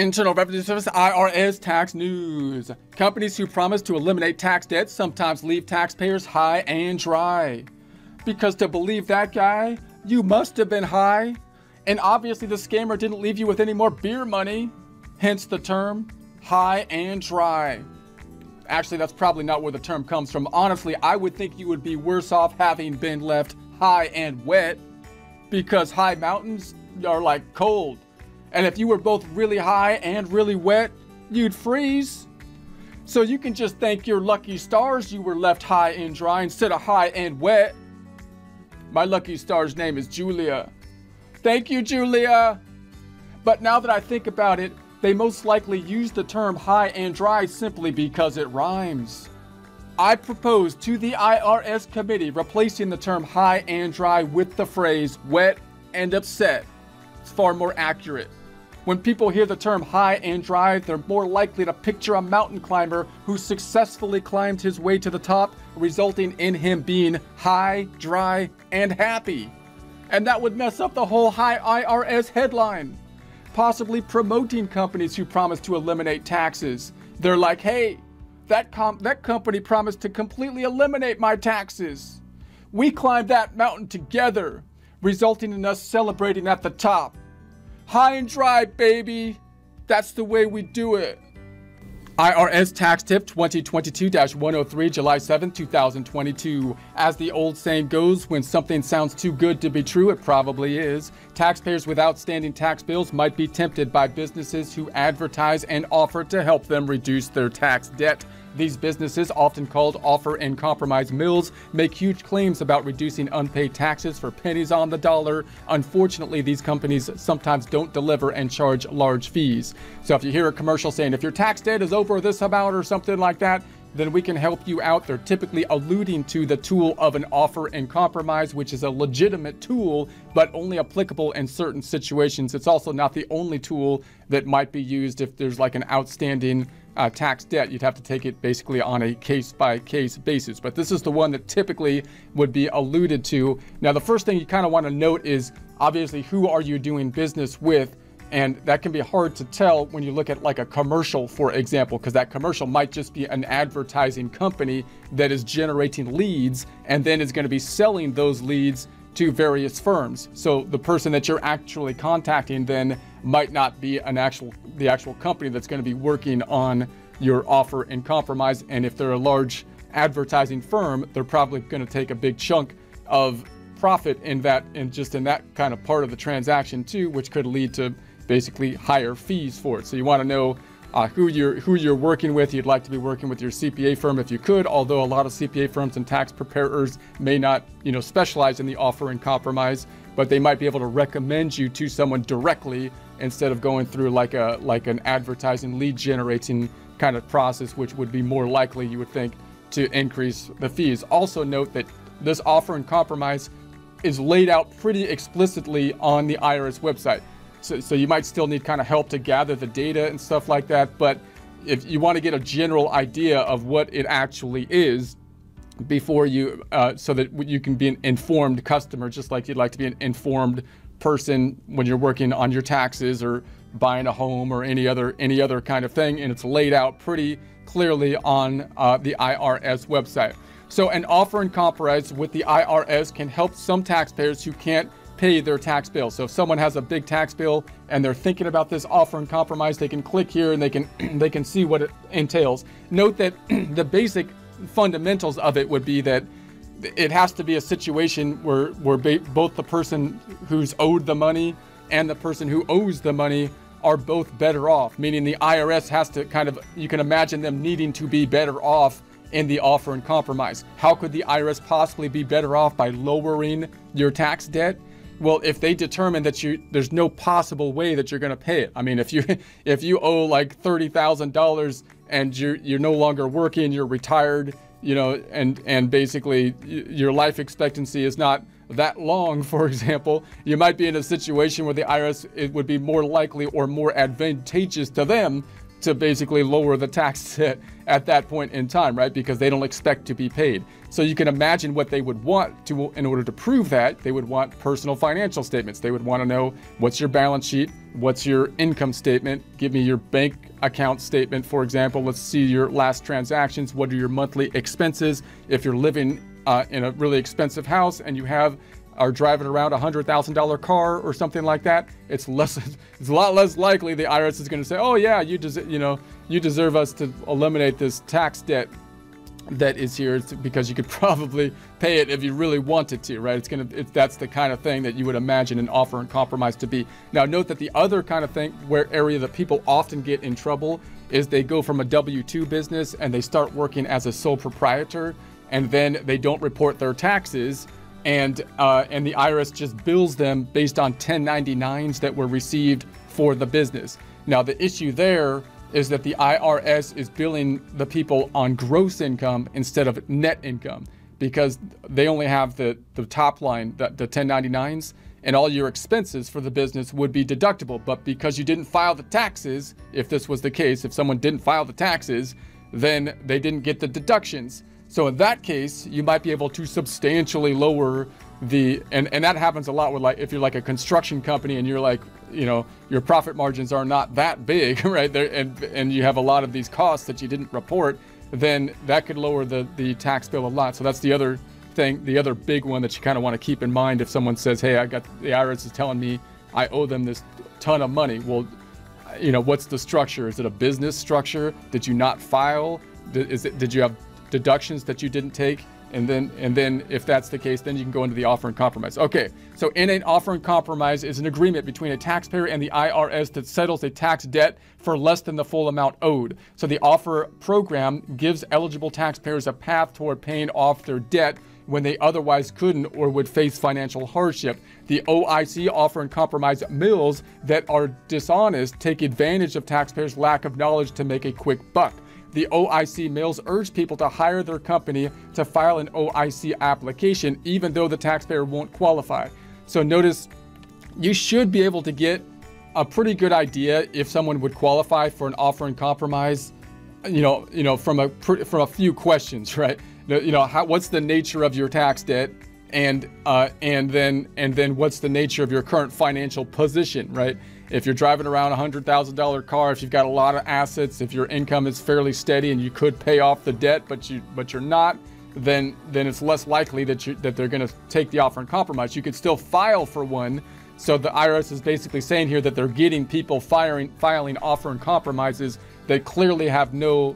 Internal Revenue Service IRS tax news. Companies who promise to eliminate tax debt sometimes leave taxpayers high and dry. Because to believe that guy, you must have been high. And obviously, the scammer didn't leave you with any more beer money. Hence the term high and dry. Actually, that's probably not where the term comes from. Honestly, I would think you would be worse off having been left high and wet because high mountains are like cold. And if you were both really high and really wet, you'd freeze. So you can just thank your lucky stars you were left high and dry instead of high and wet. My lucky star's name is Julia. Thank you, Julia. But now that I think about it, they most likely use the term high and dry simply because it rhymes. I propose to the IRS committee replacing the term high and dry with the phrase wet and upset. It's far more accurate. When people hear the term high and dry, they're more likely to picture a mountain climber who successfully climbed his way to the top, resulting in him being high, dry, and happy. And that would mess up the whole high IRS headline. Possibly promoting companies who promise to eliminate taxes. They're like, hey, that, com- that company promised to completely eliminate my taxes. We climbed that mountain together, resulting in us celebrating at the top. High and dry, baby. That's the way we do it. IRS Tax Tip 2022-103, July 7, 2022. As the old saying goes, when something sounds too good to be true, it probably is. Taxpayers with outstanding tax bills might be tempted by businesses who advertise and offer to help them reduce their tax debt. These businesses, often called offer and compromise mills, make huge claims about reducing unpaid taxes for pennies on the dollar. Unfortunately, these companies sometimes don't deliver and charge large fees. So if you hear a commercial saying, if your tax debt is over this amount or something like that, then we can help you out. They're typically alluding to the tool of an offer and compromise, which is a legitimate tool, but only applicable in certain situations. It's also not the only tool that might be used if there's like an outstanding uh, tax debt. You'd have to take it basically on a case by case basis. But this is the one that typically would be alluded to. Now, the first thing you kind of want to note is obviously who are you doing business with? And that can be hard to tell when you look at like a commercial, for example, because that commercial might just be an advertising company that is generating leads and then is going to be selling those leads to various firms. So the person that you're actually contacting then might not be an actual the actual company that's going to be working on your offer and compromise. And if they're a large advertising firm, they're probably going to take a big chunk of profit in that and just in that kind of part of the transaction too, which could lead to basically higher fees for it. So you want to know uh, who you're who you're working with. You'd like to be working with your CPA firm if you could, although a lot of CPA firms and tax preparers may not, you know, specialize in the offer and compromise, but they might be able to recommend you to someone directly instead of going through like a like an advertising lead generating kind of process, which would be more likely, you would think, to increase the fees. Also note that this offer and compromise is laid out pretty explicitly on the IRS website. So, so you might still need kind of help to gather the data and stuff like that. But if you want to get a general idea of what it actually is before you, uh, so that you can be an informed customer, just like you'd like to be an informed person when you're working on your taxes or buying a home or any other any other kind of thing, and it's laid out pretty clearly on uh, the IRS website. So an offer and compromise with the IRS can help some taxpayers who can't pay their tax bill. So if someone has a big tax bill and they're thinking about this offer and compromise, they can click here and they can they can see what it entails. Note that the basic fundamentals of it would be that it has to be a situation where where both the person who's owed the money and the person who owes the money are both better off. Meaning the IRS has to kind of you can imagine them needing to be better off in the offer and compromise. How could the IRS possibly be better off by lowering your tax debt? Well if they determine that you there's no possible way that you're going to pay it. I mean if you if you owe like $30000 and you're you're no longer working you're retired you know and and basically your life expectancy is not that long for example you might be in a situation where the irs it would be more likely or more advantageous to them to basically lower the tax at that point in time, right? Because they don't expect to be paid. So you can imagine what they would want to, in order to prove that, they would want personal financial statements. They would want to know what's your balance sheet, what's your income statement, give me your bank account statement, for example. Let's see your last transactions. What are your monthly expenses? If you're living uh, in a really expensive house and you have are driving around a hundred thousand dollar car or something like that, it's less, it's a lot less likely the IRS is going to say, "Oh yeah, you des- you know, you deserve us to eliminate this tax debt that is here because you could probably pay it if you really wanted to, right? It's gonna, it, that's the kind of thing that you would imagine an offer and compromise to be. Now, note that the other kind of thing where area that people often get in trouble is they go from a W 2 business and they start working as a sole proprietor, and then they don't report their taxes and uh, and the IRS just bills them based on 1099s that were received for the business. Now the issue there is that the IRS is billing the people on gross income instead of net income because they only have the the top line, the, the 1099s, and all your expenses for the business would be deductible. But because you didn't file the taxes, if this was the case, if someone didn't file the taxes, then they didn't get the deductions. So in that case, you might be able to substantially lower the and and that happens a lot with like if you're like a construction company and you're like you know your profit margins are not that big right? There and and you have a lot of these costs that you didn't report then that could lower the the tax bill a lot. So that's the other thing the other big one that you kind of want to keep in mind if someone says hey i got the irs is telling me i owe them this ton of money. Well you know what's the structure? Is it a business structure? Did you not file? Is it did you have deductions that you didn't take and then and then if that's the case then you can go into the offer and compromise. Okay so in an offer and compromise is an agreement between a taxpayer and the irs that settles a tax debt for less than the full amount owed. So the offer program gives eligible taxpayers a path toward paying off their debt when they otherwise couldn't or would face financial hardship. The OIC offer and compromise mills that are dishonest take advantage of taxpayers' lack of knowledge to make a quick buck the OIC mills urge people to hire their company to file an OIC application, even though the taxpayer won't qualify. So notice you should be able to get a pretty good idea if someone would qualify for an offer and compromise. You know, you know, from a from a few questions, right? You know, how, what's the nature of your tax debt, and uh, and then and then what's the nature of your current financial position, right? If you're driving around a hundred thousand dollar car, if you've got a lot of assets, if your income is fairly steady and you could pay off the debt, but you but you're not, then then it's less likely that you that they're going to take the offer and compromise. You could still file for one. So the IRS is basically saying here that they're getting people firing filing offer and compromises that clearly have no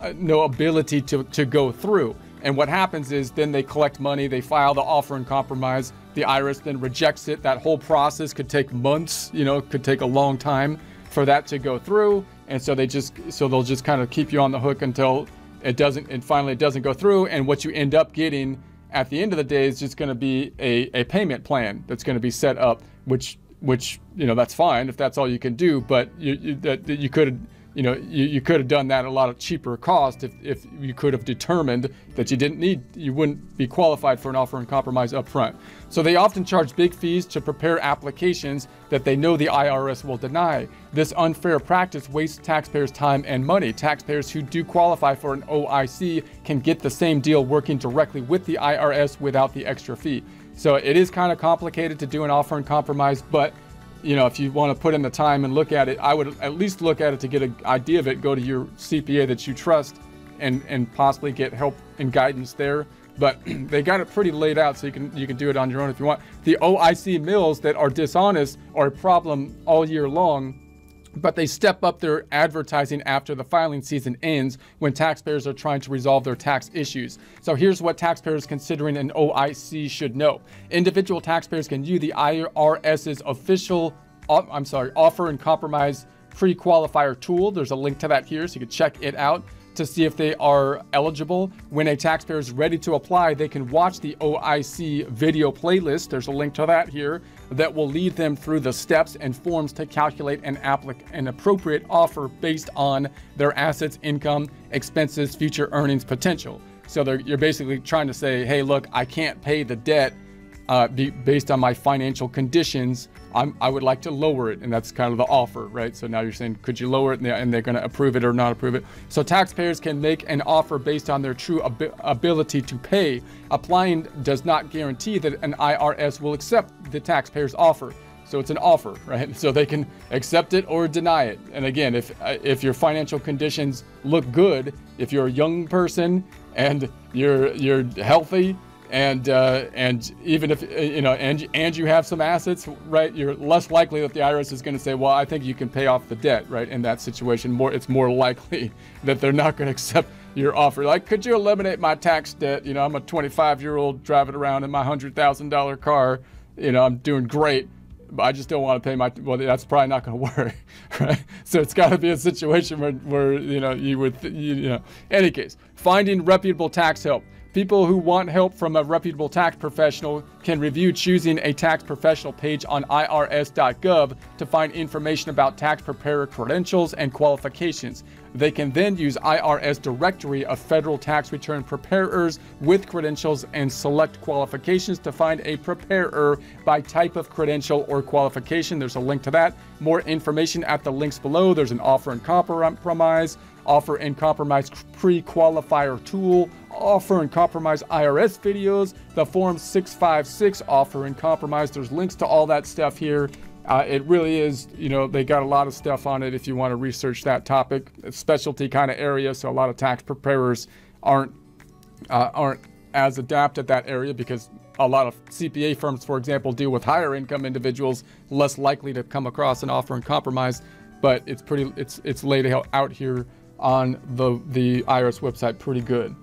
uh, no ability to to go through. And what happens is then they collect money, they file the offer and compromise the IRS then rejects it. That whole process could take months, you know, could take a long time for that to go through. And so they just, so they'll just kind of keep you on the hook until it doesn't, and finally it doesn't go through. And what you end up getting at the end of the day is just going to be a, a payment plan that's going to be set up, which, which, you know, that's fine if that's all you can do, but you, you that, you could you know, you, you could have done that at a lot of cheaper cost if, if you could have determined that you didn't need, you wouldn't be qualified for an offer and compromise up front. So they often charge big fees to prepare applications that they know the IRS will deny. This unfair practice wastes taxpayers' time and money. Taxpayers who do qualify for an OIC can get the same deal working directly with the IRS without the extra fee. So it is kind of complicated to do an offer and compromise, but you know, if you want to put in the time and look at it, I would at least look at it to get an idea of it. Go to your CPA that you trust and and possibly get help and guidance there. But they got it pretty laid out, so you can you can do it on your own if you want. The OIC mills that are dishonest are a problem all year long but they step up their advertising after the filing season ends when taxpayers are trying to resolve their tax issues. So here's what taxpayers considering an OIC should know. Individual taxpayers can use the IRS's official I'm sorry, offer and compromise pre-qualifier tool. There's a link to that here so you can check it out to see if they are eligible. When a taxpayer is ready to apply, they can watch the OIC video playlist. There's a link to that here that will lead them through the steps and forms to calculate an, applic- an appropriate offer based on their assets, income, expenses, future earnings potential. So you're basically trying to say, hey, look, I can't pay the debt uh, be, based on my financial conditions, I'm, i would like to lower it, and that's kind of the offer, right? So now you're saying, could you lower it, and they're, they're going to approve it or not approve it. So taxpayers can make an offer based on their true ab- ability to pay. Applying does not guarantee that an IRS will accept the taxpayer's offer. So it's an offer, right? So they can accept it or deny it. And again, if if your financial conditions look good, if you're a young person and you're you're healthy and uh, and even if you know and and you have some assets, right? You're less likely that the IRS is going to say, "Well, I think you can pay off the debt," right? In that situation, more it's more likely that they're not going to accept your offer. Like, could you eliminate my tax debt? You know, I'm a 25 year old driving around in my hundred thousand dollar car. You know, I'm doing great. But I just don't want to pay my. Well, that's probably not going to work, right? So it's got to be a situation where, where you know you would, you, you know. Any case, finding reputable tax help. People who want help from a reputable tax professional can review choosing a tax professional page on irs.gov to find information about tax preparer credentials and qualifications. They can then use IRS directory of federal tax return preparers with credentials and select qualifications to find a preparer by type of credential or qualification. There's a link to that. More information at the links below. There's an offer and compromise, offer and compromise pre-qualifier tool, offer and compromise IRS videos, the Form 656 offer and compromise. There's links to all that stuff here. Uh, it really is, you know, they got a lot of stuff on it if you want to research that topic. It's specialty kind of area, so a lot of tax preparers aren't uh, aren't as adept at that area because a lot of CPA firms, for example, deal with higher income individuals, less likely to come across an offer and compromise. But it's pretty, it's it's laid out here on the the IRS website pretty good.